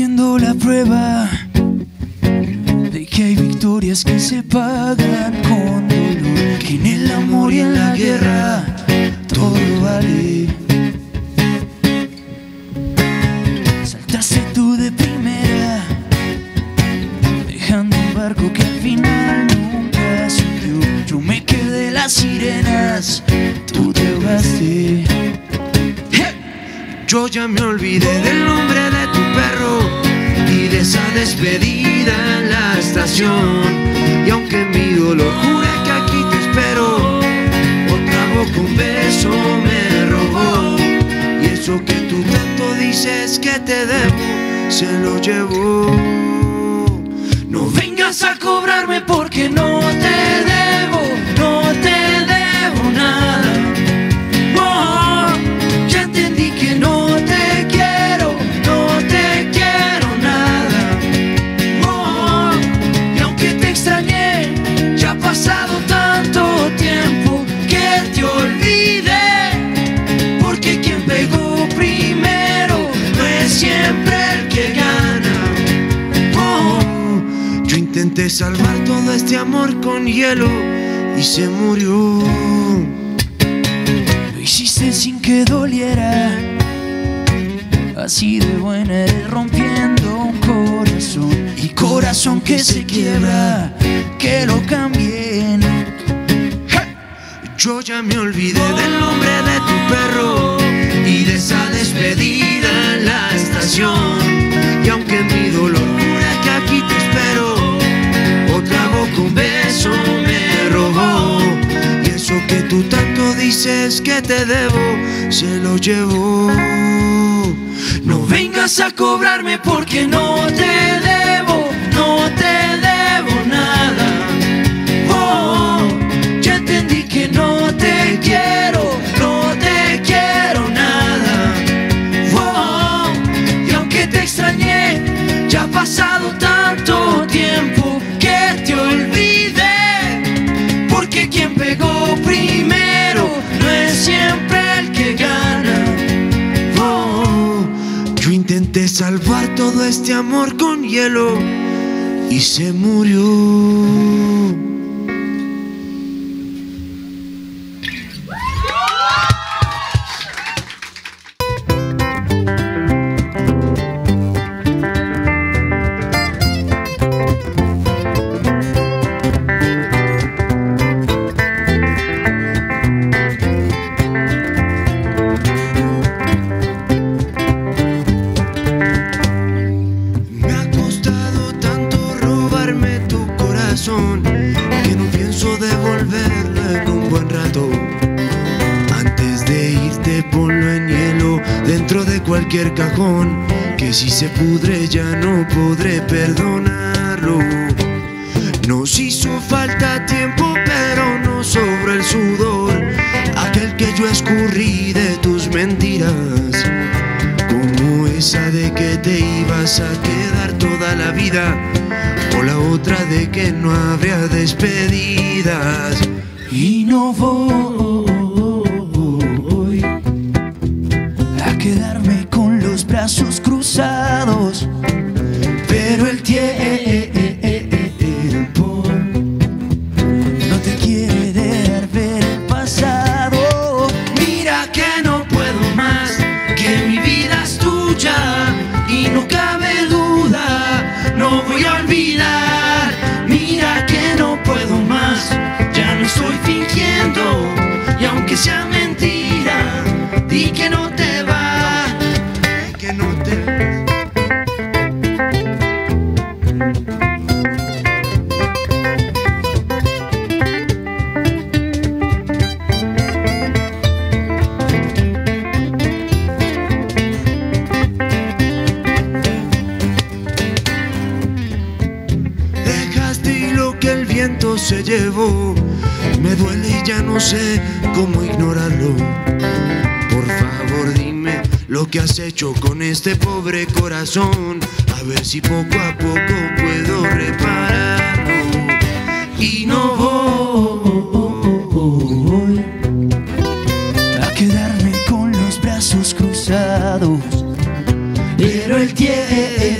haciendo la prueba de que hay victorias que se pagan con dolor, que en el amor y en la guerra todo vale. Saltaste tú de primera, dejando un barco que al final nunca se hundió. Yo me quedé las sirenas, tú te ahogaste. Yo ya me olvidé del nombre de tu despedida en la estación. Y aunque mi dolor jure que aquí te espero, otra boca un beso me robó. Y eso que tú tanto dices que te debo, se lo llevó. No vengas a cobrarme porque no te debo, no te debo nada. Intenté salvar todo este amor con hielo y se murió. Lo hiciste sin que doliera. Así de buena eres rompiendo un corazón. Y corazón que se quiebra, que lo cambien. Yo ya me olvidé del nombre dices que te debo, se lo llevó. No vengas a cobrarme porque no te debo, no te debo nada. Oh, ya entendí que no te quiero, no te quiero nada. Oh, y aunque te extrañé, salvar todo este amor con hielo y se murió. Cajón que si se pudre ya no podré perdonarlo. Nos hizo falta tiempo pero no sobra el sudor, aquel que yo escurrí de tus mentiras. Como esa de que te ibas a quedar toda la vida, o la otra de que no habría despedidas. y no voy brazos cruzados, pero el tiempo lo que el viento se llevó. Me duele y ya no sé cómo ignorarlo. Por favor dime lo que has hecho con este pobre corazón. A ver si poco a poco puedo repararlo. Y no voy a quedarme con los brazos cruzados. Pero el tiempo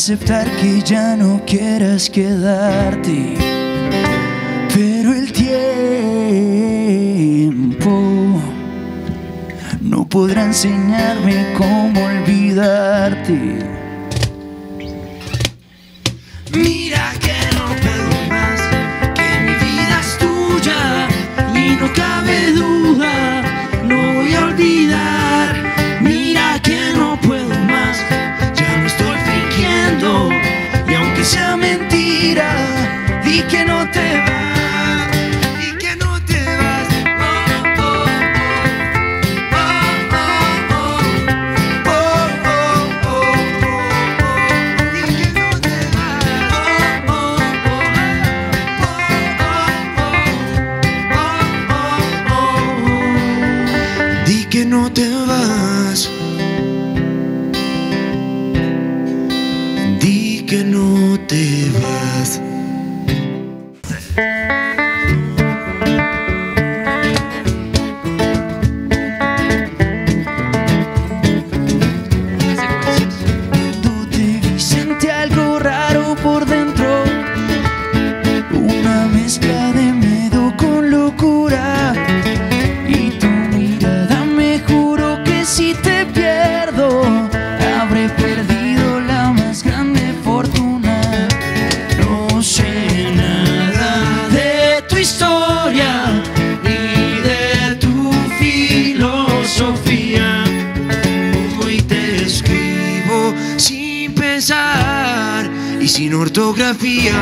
aceptar que ya no quieras quedarte. Pero el tiempo no podrá enseñarme cómo olvidarte. Mira que no puedo más, que mi vida es tuya y no cabe duda, no voy a olvidar. believers. sin ortografía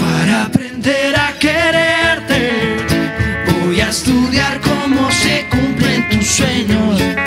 para aprender a quererte. Voy a estudiar cómo se cumplen tus sueños.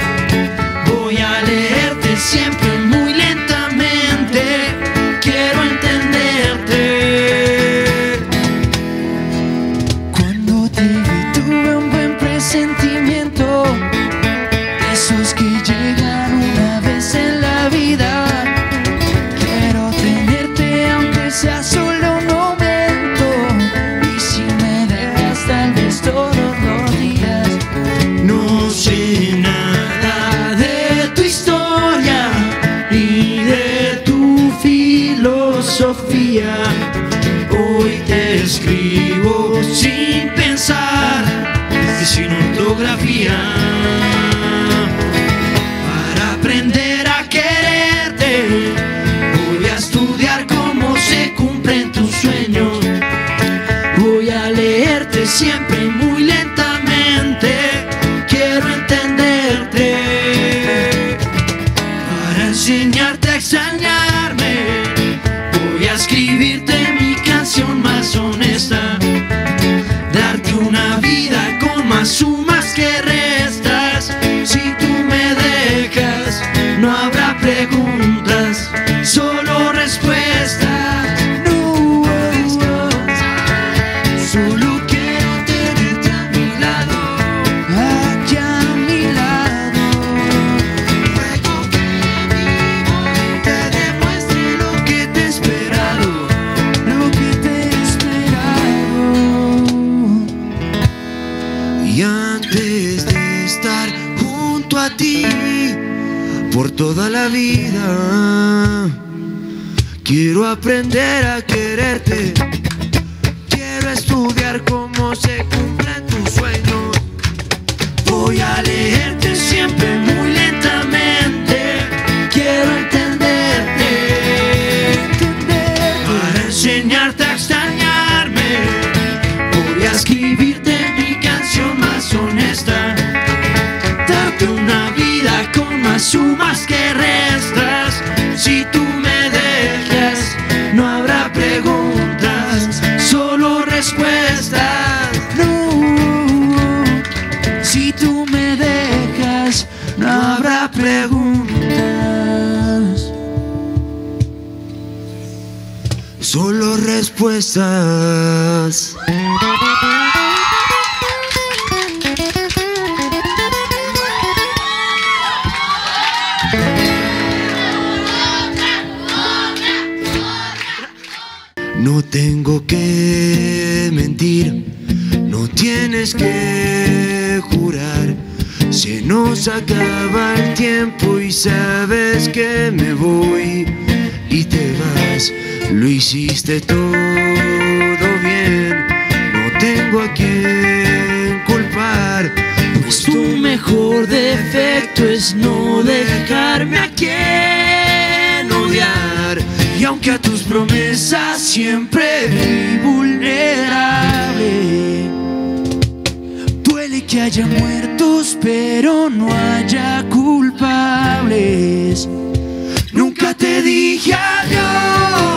Quiero aprender a quererte. Quiero estudiar cómo se cumplen tus sueños. Voy a leer. Estás. No tengo que mentir, no tienes que jurar. Se nos acaba el tiempo y sabes que me voy. Lo hiciste todo bien, no tengo a quien culpar. Pues tu mejor defecto es no dejarme a quien odiar. Y aunque a tus promesas siempre fui vulnerable, duele que haya muertos, pero no haya culpables. Nunca te dije adiós,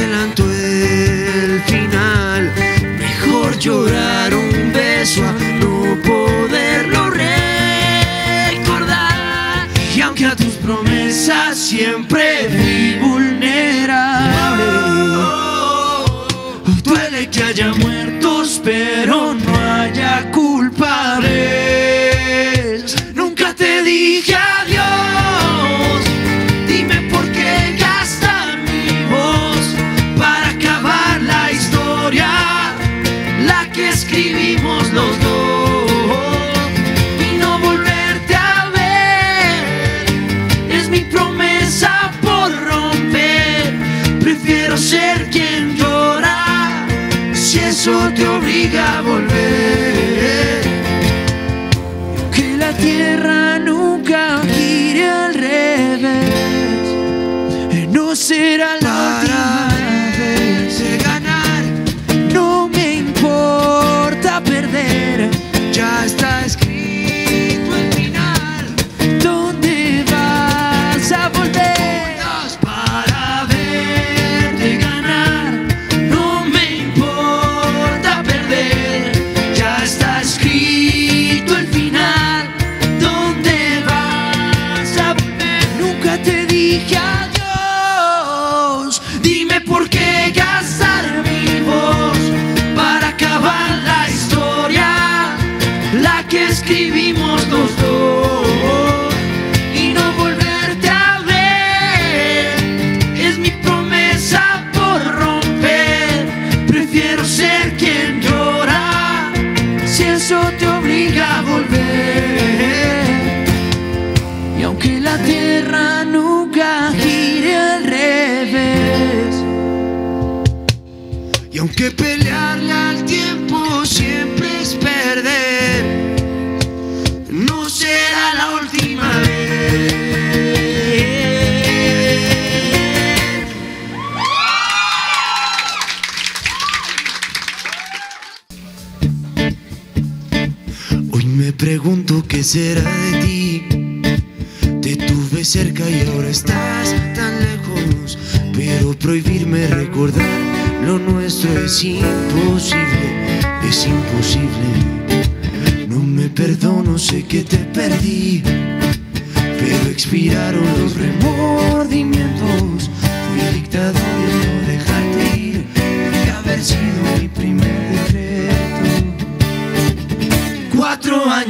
se adelantó el final. Mejor llorar un beso a no poderlo recordar. Y aunque a tus promesas siempre fui vulnerable, duele que haya muertos, pero no haya los dos y no volverte a ver. Es mi promesa por romper. Prefiero ser quien llora si eso te obliga a volver. Que la tierra nunca gire al revés. No será la me pregunto qué será de ti. Te tuve cerca y ahora estás tan lejos. Pero prohibirme recordar lo nuestro es imposible, es imposible. No me perdono, sé que te perdí. Pero expiraron los remordimientos.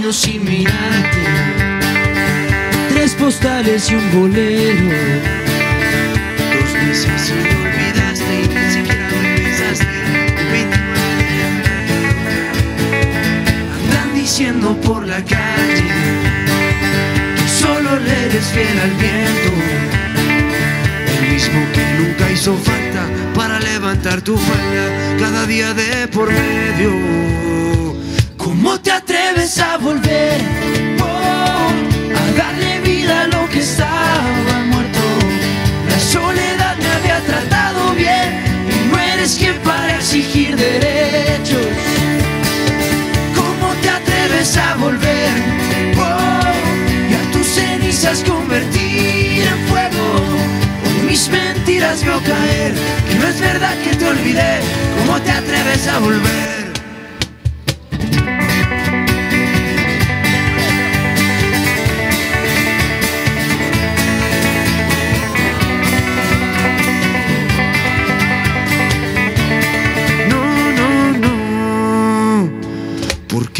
Años sin mirarte, tres postales y un bolero. Dos meses y me olvidaste y ni siquiera. 29 Andan diciendo por la calle que solo le eres fiel al viento. El mismo que nunca hizo falta para levantar tu falda cada día de por medio. ¿Cómo te atreves a volver? Oh, a darle vida a lo que estaba muerto. La soledad me había tratado bien y no eres quien para exigir derechos. ¿Cómo te atreves a volver? Oh, y a tus cenizas convertir en fuego. Hoy mis mentiras veo caer, que no es verdad que te olvidé. ¿Cómo te atreves a volver?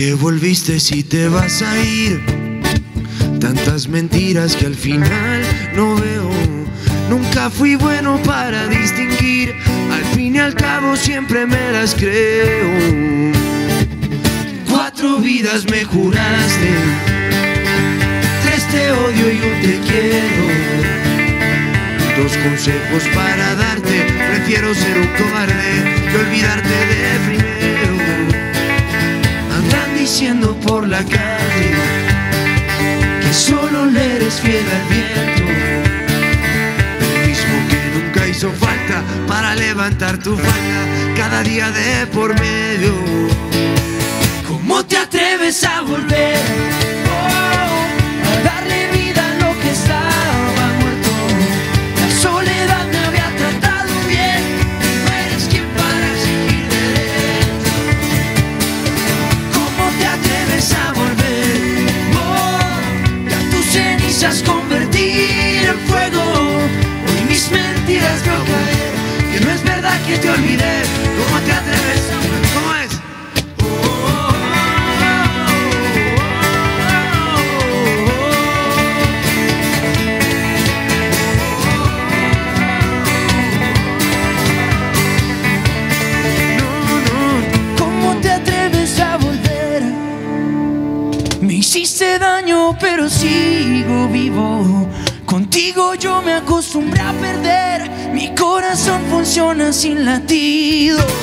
¿Por qué volviste si te vas a ir? Tantas mentiras que al final no veo. Nunca fui bueno para distinguir. Al fin y al cabo siempre me las creo. Cuatro vidas me juraste. Tres te odio y un te quiero. Dos consejos para darte. Prefiero ser un cobarde que olvidarte de primero. Por la calle que solo le eres fiel al viento. El mismo que nunca hizo falta para levantar tu falda cada día de por medio. ¿Cómo te atreves a volver? Que te olvidé. ¿Cómo te atreves? ¿Cómo es? ¿Cómo te atreves a volver? Me hiciste daño, pero sigo vivo. Contigo yo me acostumbré a perder. Corazón funciona sin latidos.